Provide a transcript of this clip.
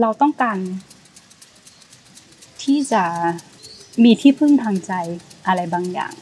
เราต้องการที่จะมีที่พึ่งทางใจอะไรบางอย่าง